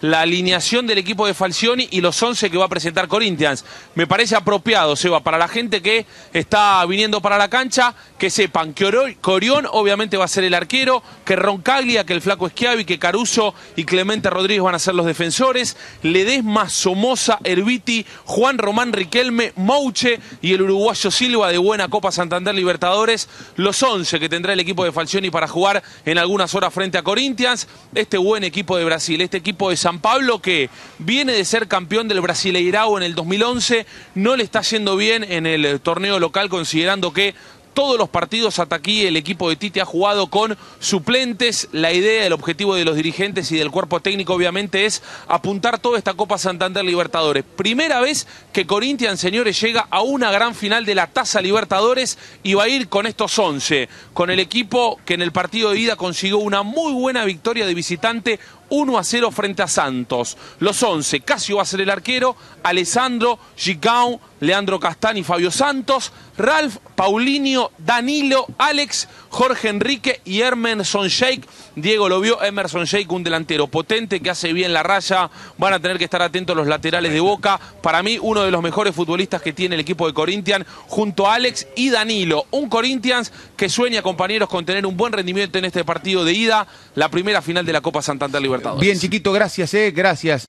la alineación del equipo de Falcioni y los 11 que va a presentar Corinthians. Me parece apropiado, Seba, para la gente que está viniendo para la cancha, que sepan que Corión obviamente va a ser el arquero, que Roncaglia, que el flaco Schiavi, que Caruso y Clemente Rodríguez van a ser los defensores, Ledesma, Somoza, Herbiti, Juan Román Riquelme, Mouche y el uruguayo Silva de Buena Copa Santander Libertadores, los 11 que tendrá el equipo de Falcioni para jugar en algunas horas frente a Corinthians, este buen equipo de Brasil, este equipo de San Pablo que viene de ser campeón del Brasileirao en el 2011, no le está yendo bien en el torneo local considerando que todos los partidos hasta aquí el equipo de Tite ha jugado con suplentes. La idea, el objetivo de los dirigentes y del cuerpo técnico obviamente es apuntar toda esta Copa Santander Libertadores. Primera vez que Corinthians, señores, llega a una gran final de la Taza Libertadores y va a ir con estos 11, con el equipo que en el partido de ida consiguió una muy buena victoria de visitante 1 a 0 frente a Santos. Los 11, Casio va a ser el arquero, Alessandro, Gicao, Leandro Castán y Fabio Santos, Ralph, Paulinho, Danilo, Alex, Jorge Enrique y Emerson Sheik. Diego lo vio, Emerson Sheik, un delantero potente que hace bien la raya. Van a tener que estar atentos los laterales de Boca. Para mí, uno de los mejores futbolistas que tiene el equipo de Corinthians, junto a Alex y Danilo. Un Corinthians que sueña, compañeros, con tener un buen rendimiento en este partido de ida, la primera final de la Copa Santander Libertadores. Bien, chiquito, gracias, eh, gracias.